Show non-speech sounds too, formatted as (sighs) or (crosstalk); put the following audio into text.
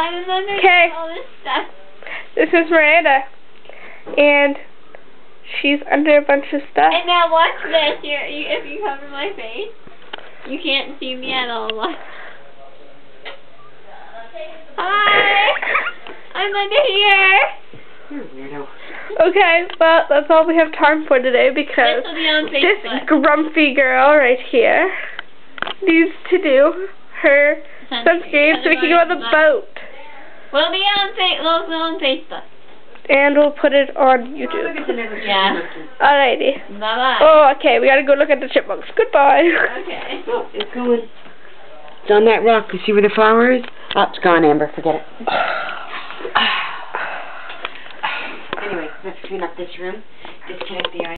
I'm under Okay. all this stuff. This is Miranda. And she's under a bunch of stuff. And now watch this. You're, you, if you cover my face, you can't see me at all. Watch. Hi. I'm under here. You're a weirdo. Okay, well, that's all we have time for today because This will be on this grumpy girl right here needs to do her sunscreen so we can go on the boat. We'll be on fa- we'll be on Facebook. And we'll put it on YouTube. at the Yeah. Alrighty. Bye bye. Oh, okay, we gotta go look at the chipmunks. Goodbye. Okay. (laughs) Oh, it's going. It's on that rock. You see where the flower is? Oh, it's gone, Amber. Forget it. (sighs) (sighs) anyway, let's clean up this room. Disconnect the